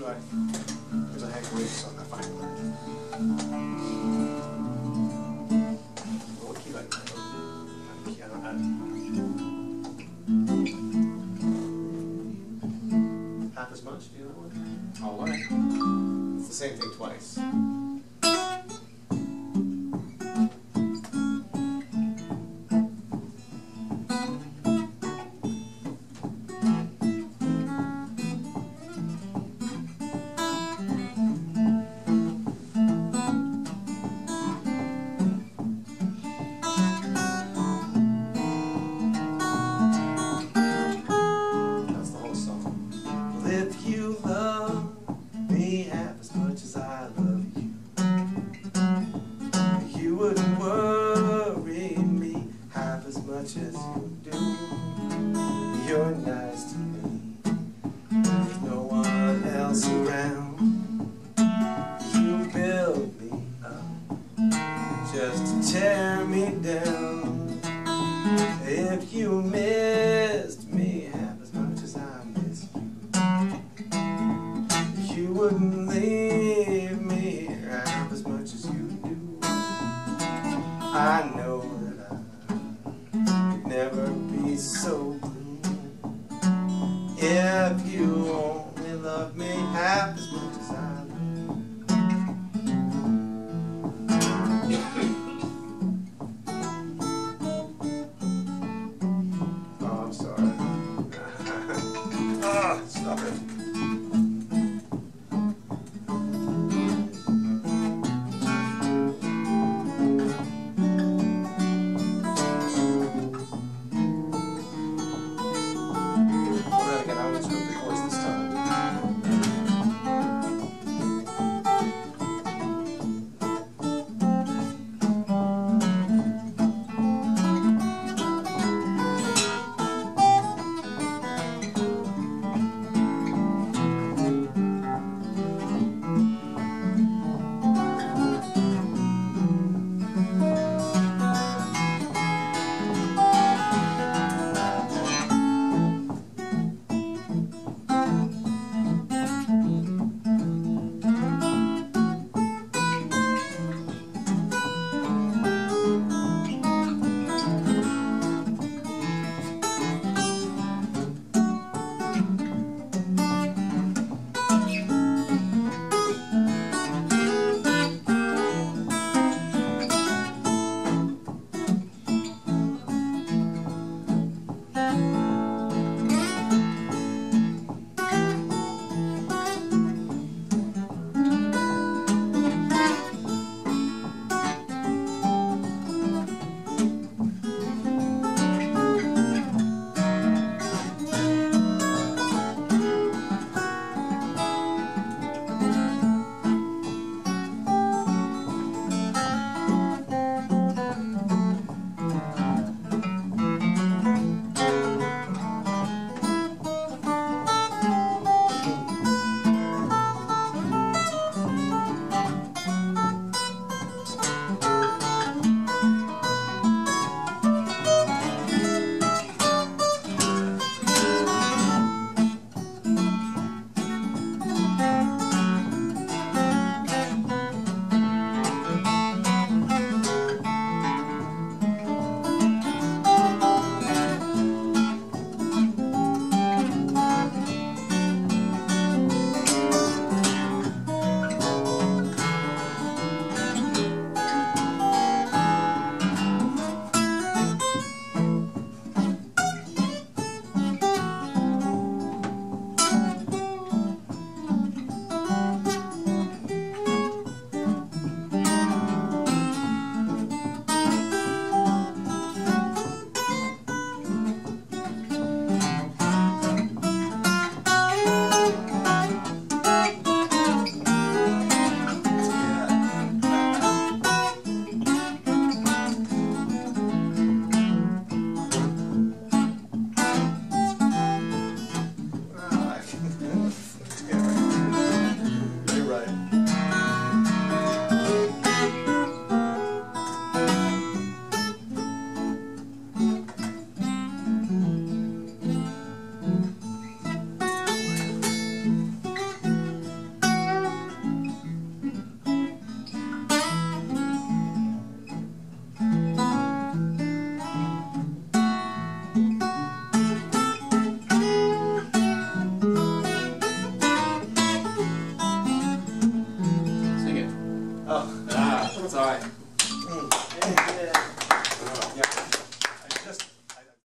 like? There's a Hank Williams song I find like. What key like? I don't know. Half as much, do you know what? Oh, All right. It's the same thing twice. Wouldn't worry me half as much as you do. You're nice to me. There's no one else around. I know that I could never be so blue if you only loved me half as much